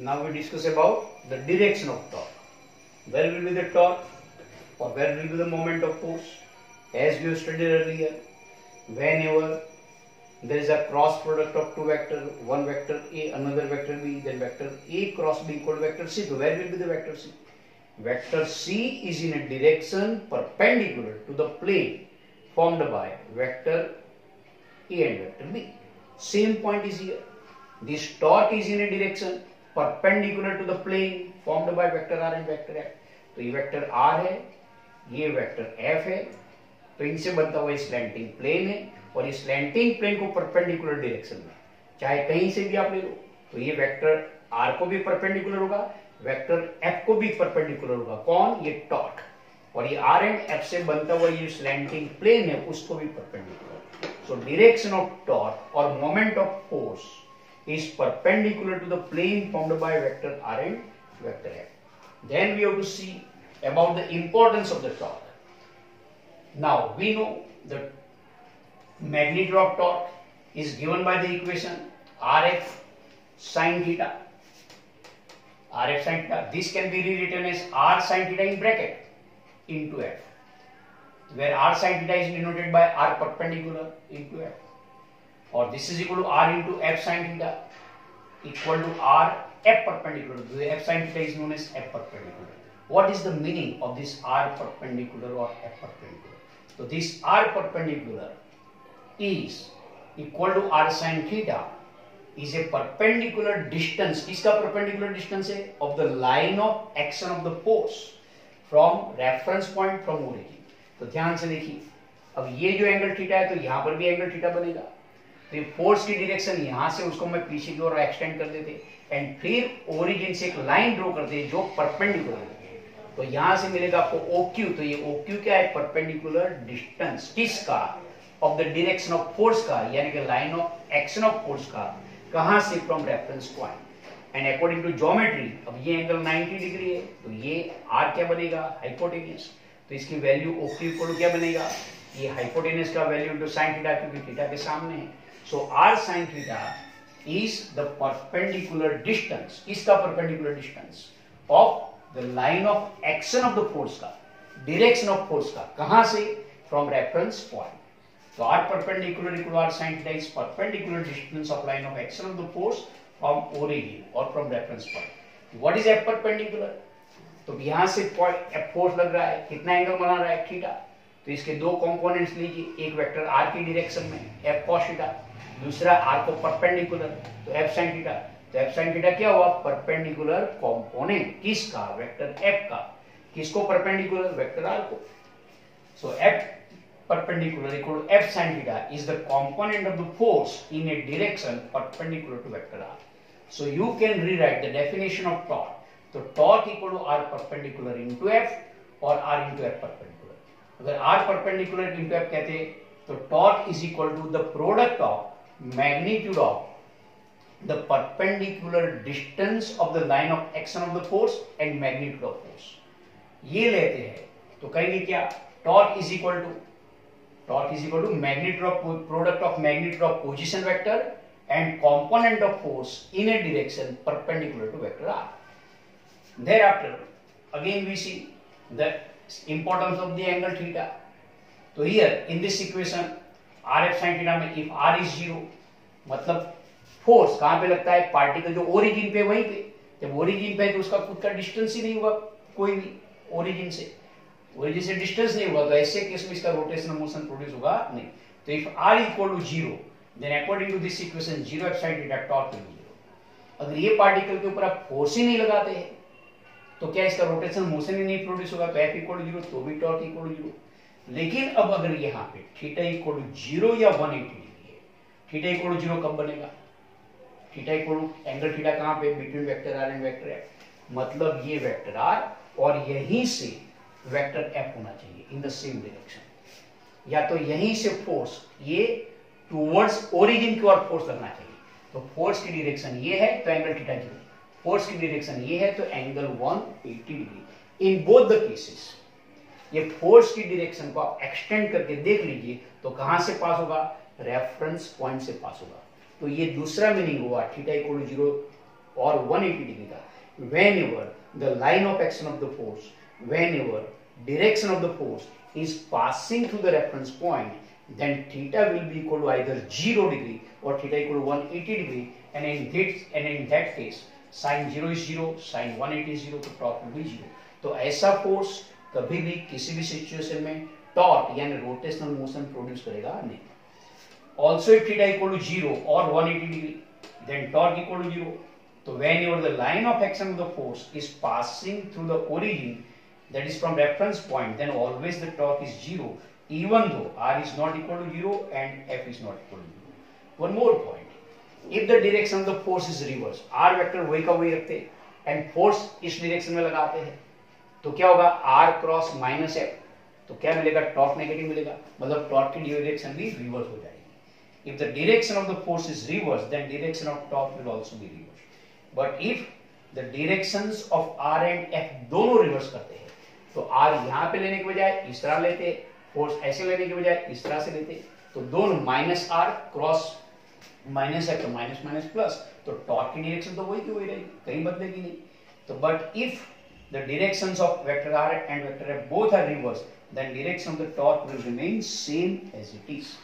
Now we discuss about the direction of torque. Where will be the torque or where will be the moment of force? As we have studied earlier, whenever there is a cross product of two vector, one vector A, another vector B, then vector A cross B equal to vector C. So where will be the vector C? Vector C is in a direction perpendicular to the plane formed by vector A and vector B. Same point is here. This torque is in a direction perpendicular to the plane formed by vector R and vector F तो ये vector R है, ये vector F है तो इनसे बनता हुआ slanting plane है और इस स्लैंटिंग प्लेन को परपेंडिकुलर डायरेक्शन में। चाहे कहीं से भी आप ले लो तो ये वेक्टर आर को भी परपेंडिकुलर होगा वेक्टर एफ़ को भी परपेंडिकुलर होगा। कौन? ये टॉट और ये आर एंड एफ़ से बनता हुआ ये स्लैंटिंग प्लेन है, उसको भी परपेंडिकुलर सो डायरेक्शन ऑफ़ टॉट और moment of force is perpendicular to the plane formed by vector r and vector f. Then we have to see about the importance of the torque. Now we know the magnitude of torque is given by the equation Rf sin theta. Rf sin theta. This can be rewritten as R sin theta in bracket into F, where R sin theta is denoted by R perpendicular into F और this is equal to R in F sine theta equal to R F perpendicular to F sine theta is known as F perpendicular what is the meaning of this R perpendicular और F perpendicular तो this R perpendicular is equal to R sine theta is a perpendicular distance किसका perpendicular distance है? Of the line of action of the force from reference point from origin तो ध्यान से देखिए। अब ये जो एंगल थीटा है तो यहाँ पर भी एंगल थीटा बनेगा। तो ये फोर्स की डायरेक्शन यहाँ से उसको मैं पीछे की ओर एक्सटेंड कर देते एंड फिर ओरिजिन से एक लाइन ड्रॉ करते जो परपेंडिकुलर है। तो यहाँ से मिलेगा आपको ओक्यू तो ये ओक्यू क्या है? परपेंडिकुलर डिस्टेंस किसका? Of the direction of force का, यानी कि line of action of force का। कहाँ से? From reference point and according to geometry अब ये एंगल 90 डिग्री है तो ये आर क्या बनेगा? हाइपोटेनियस तो इसकी वैल्यू ओक्यू इक्वल क्या बनेगा? ये हाइपोटेनियस का वैल्यू टू साइन थीटा क्योंकि थीटा के सामने है। So r sin theta is the perpendicular distance. इसका perpendicular distance of the line of action of the force का direction of force का कहाँ से from reference point. So r perpendicular equal to r sin theta is perpendicular distance of line of action of the force from origin or from reference point. What is f perpendicular? तो यहाँ से force लग रहा है कितना angle बना रहा है थीटा तो इसके दो कंपोनेंट्स लीजिए एक वेक्टर आर की डायरेक्शन में एफ़ कॉस थीटा दूसरा आर को परपेंडिकुलर तो एफ़ साइन थीटा तो एफ़ साइन थीटा क्या हुआ परपेंडिकुलर कंपोनेंट किसका वेक्टर एफ़ का किसको परपेंडिकुलर वेक्टर आर को so F perpendicular equal to f sin theta is the component of the force in a direction perpendicular to vector r. So you can rewrite the definition of torque. So torque equal to r perpendicular into f or r into f perpendicular. अगर r perpendicular into f कहते तो torque is equal to the product of magnitude of the perpendicular distance of the line of action of the force and magnitude of force ये लेते हैं तो कहेंगे क्या torque is equal to torque is equal to magnitude of product of magnitude of position vector and component of force in a direction perpendicular to vector r. Thereafter, again we see the importance of the angle theta. So here in this equation R F sine theta में if R is zero मतलब force कहाँ पे लगता है? Particle जो origin पे, वहीं पे। जब ओरिजिन पे है तो उसका खुद का डिस्टेंस ही नहीं होगा कोई भी ओरिजिन से। ओरिजिन से डिस्टेंस नहीं होगा तो ऐसे केस में इसका रोटेशनल मोशन प्रोड्यूस होगा नहीं। तो if R equal to zero then according to this equation zero F sine theta torque will zero अगर ये पार्टिकल के ऊपर आप फोर्स ही नहीं लगाते हैं तो क्या इसका रोटेशन मोशन ही नहीं प्रोड्यूस होगा? तो एफ़ इक्वल टू ज़ीरो तो भी टॉर्क इक्वल टू ज़ीरो लेकिन अब अगर यहाँ पे थीटा इक्वल टू ज़ीरो या वन एटी डिग्री है, थीटा इक्वल टू ज़ीरो कब बनेगा? Theta equal to angle theta कहाँ पे? Between vector R and vector F. मतलब ये वेक्टर आर और यहीं से वेक्टर एफ़ होना चाहिए, इन द सेम डायरेक्शन। या तो यहीं से फोर्स ये टूवर्ड्स ओरिजिन की ओर फोर्स लगना चाहिए। तो फोर्स की डायरेक्शन ये है तो एंगल थीटा ज़ीरो। फोर्स की डायरेक्शन ये है तो angle 180 degree. In both the cases ये फोर्स की डिरेक्शन को आप एक्सटेंड करके देख लीजिए तो कहाँ से पास होगा? रेफरेंस पॉइंट से पास होगा। तो ये दूसरा मीनिंग हुआ थीटा इक्वल ज़ीरो और 180 डिग्री का। Whenever the line of action of the force whenever direction of the force is passing through the reference point then theta will be equal to either zero degree और theta equal 180 degree and in that and in that case sine zero is zero sine 180 is zero तो torque will be zero तो ऐसा force कभी भी किसी भी situation में torque यानी रोटेशनल मोशन प्रोड्यूस करेगा? नहीं। Also if theta equal to zero और 180 degree then torque equal to zero तो when your the line of action of the force is passing through the origin that is from reference point then always the torque is zero even though R is not equal to zero and F is not equal to zero one more point if the direction of the force is reverse R vector वही का वही रखते and force इस direction में लगाते हैं। तो क्या होगा? आर क्रॉस माइनस एफ़ तो क्या मिलेगा? टॉर्क नेगेटिव मिलेगा। मतलब टॉर्क की डायरेक्शन भी रिवर्स हो जाएगी। If the direction of the force is reversed, then direction of torque will also be reversed. But if the directions of R and F दोनों रिवर्स करते हैं तो R यहाँ पे लेने के बजाय इस तरह लेते फोर्स ऐसे लेने के बजाय इस तरह से लेते तो दोनों minus R cross minus F तो माइनस माइनस प्लस तो टॉर्क की डायरेक्शन तो वही की वही रहेगी कहीं बदलेगी नहीं। तो but if the directions of vector r and vector f both are reversed. Then direction of the torque will remain same as it is